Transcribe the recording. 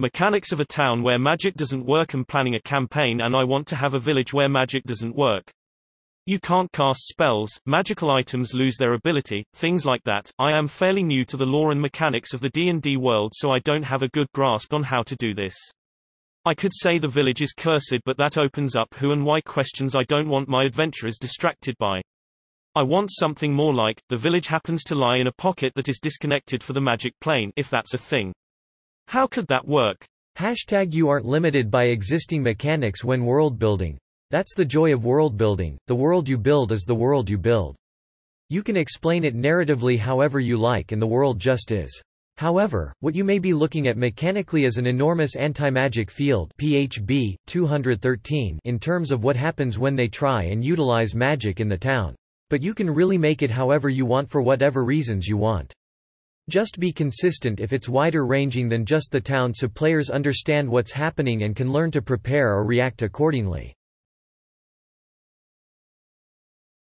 Mechanics of a town where magic doesn't work and planning a campaign and I want to have a village where magic doesn't work. You can't cast spells, magical items lose their ability, things like that. I am fairly new to the lore and mechanics of the D&D world so I don't have a good grasp on how to do this. I could say the village is cursed but that opens up who and why questions I don't want my adventurers distracted by. I want something more like, the village happens to lie in a pocket that is disconnected for the magic plane if that's a thing. How could that work? Hashtag you aren't limited by existing mechanics when world building. That's the joy of world building, the world you build is the world you build. You can explain it narratively however you like and the world just is. However, what you may be looking at mechanically is an enormous anti-magic field PHB 213 in terms of what happens when they try and utilize magic in the town. But you can really make it however you want for whatever reasons you want. Just be consistent if it's wider ranging than just the town so players understand what's happening and can learn to prepare or react accordingly.